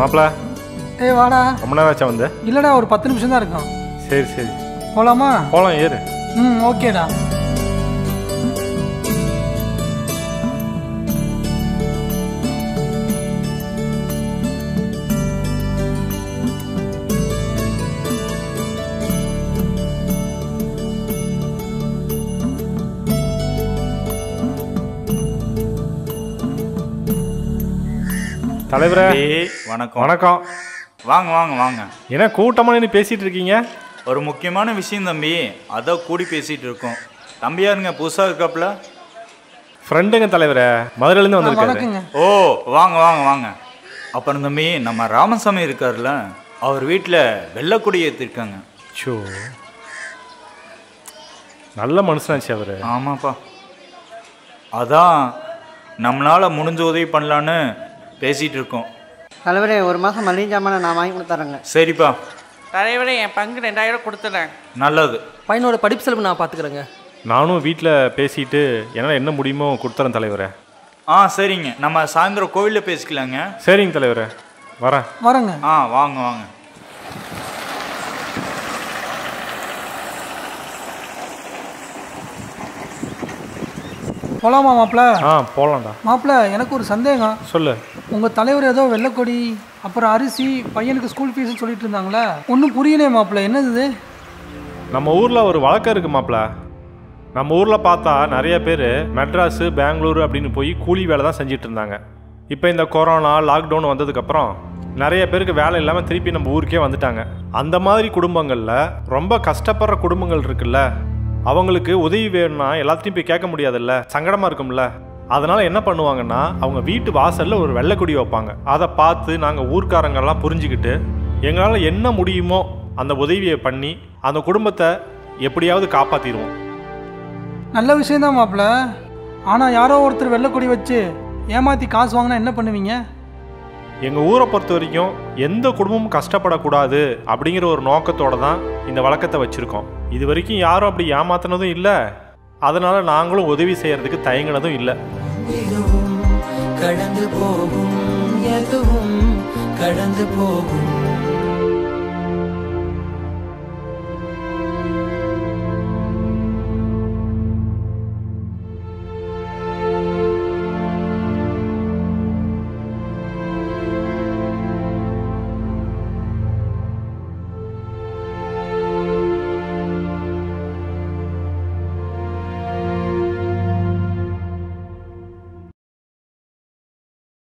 மாப்பிள ஏய் வாடா. ரொம்ப நேரம் ஆச்சா வந்து. இல்லைடா ஒரு பத்து நிமிஷம் தான் இருக்கும். சரி சரி. போலாமா? போகலாம் ஏறு. ம் ஓகேடா. தலைவரே ஏய், வணக்கம். வணக்கம். வாங்க வாங்க வாங்க. என்ன கூட்டமாக நின்று பேசிட்டு இருக்கீங்க? ஒரு முக்கியமான விஷயம் தம்பி அதான் கூடி பேசிட்டு இருக்கோம். தம்பி யாருங்க? புதுசா இருக்காப்புல ஃப்ரெண்டுங்க தலைவரே மதுரையிலேருந்து வந்திருக்காரு. ஓ வாங்க வாங்க வாங்க. அப்புறம் தம்பி நம்ம ராமசாமி இருக்கார்ல அவர் வீட்டில் வெள்ளக்குடி ஏற்றிருக்காங்க ஷோ நல்ல மனுஷனாச்சு அவரு. ஆமாப்பா. அதான் நம்மளால முடிஞ்ச உதவி பண்ணலான்னு பேசிட்டு இருக்கோம் தலைவரே ஒரு மாதம் மளிகை ஜாமானை நான் வாங்கி கொடுத்துறேங்க சரிப்பா. தலைவரே என் பங்கு ரெண்டாயிரம் கொடுத்துறேன். நல்லது. பையனோட படிப்பு செலவு நான் பார்த்துக்கிறேங்க நானும் வீட்டில் பேசிட்டு என்னால் என்ன முடியுமோ கொடுத்துறேன் தலைவரே. ஆ சரிங்க. நம்ம சாயந்தரம் கோவிலில் பேசிக்கலாங்க. சரிங்க தலைவரே. வரேன். வரேங்க. ஆ வாங்க வாங்க. போலாமா மாப்பிள? ஆ போகலாம்டா மாப்பிள எனக்கு ஒரு சந்தேகம். சொல்லு. உங்கள் தலைவர் ஏதோ வெள்ளைக்கொடி அப்புறம் அரிசி பையனுக்கு ஸ்கூல் ஃபீஸ்னு சொல்லிட்டு இருந்தாங்களே. ஒன்றும் புரியலையே மாப்பிள என்னது நம்ம ஊரில் ஒரு வழக்கம் இருக்கு மாப்ள நம்ம ஊரில் பார்த்தா நிறைய பேர் மெட்ராஸு பெங்களூரு அப்படின்னு போய் கூலி வேலை தான் செஞ்சுட்டு இருந்தாங்க. இப்போ இந்த கொரோனா லாக்டவுன் வந்ததுக்கப்புறம் நிறைய பேருக்கு வேலை இல்லாமல் திருப்பி நம்ம ஊருக்கே வந்துட்டாங்க. அந்த மாதிரி குடும்பங்களில் ரொம்ப கஷ்டப்படுற குடும்பங்கள் இருக்குல்ல அவங்களுக்கு உதவி வேணும்னா எல்லாத்தையும் போய் கேட்க முடியாதுல்ல? சங்கடமாக இருக்கும்ல? அதனால என்ன பண்ணுவாங்கன்னா அவங்க வீட்டு வாசல்ல ஒரு வெள்ளைக்குடி வைப்பாங்க. அதை பார்த்து நாங்கள் ஊர்க்காரங்கெல்லாம் புரிஞ்சுக்கிட்டு எங்களால் என்ன முடியுமோ அந்த உதவியை பண்ணி அந்த குடும்பத்தை எப்படியாவது காப்பாற்றிடுவோம் நல்ல விஷயம்தான் மாப்பிள ஆனால் யாரோ ஒருத்தர் வெள்ளைக்கொடி வச்சு ஏமாற்றி காசு வாங்கினா என்ன பண்ணுவீங்க? எங்கள் ஊரை பொறுத்த வரைக்கும் எந்த குடும்பமும் கஷ்டப்படக்கூடாது அப்படிங்கிற ஒரு நோக்கத்தோட தான் இந்த வழக்கத்தை வச்சுருக்கோம். இது வரைக்கும் யாரும் அப்படி ஏமாத்தினதும் இல்லை. அதனால் நாங்களும் உதவி செய்கிறதுக்கு தயங்கினதும் இல்லை. கடந்து போகும் எதுவும் கடந்து போகும்.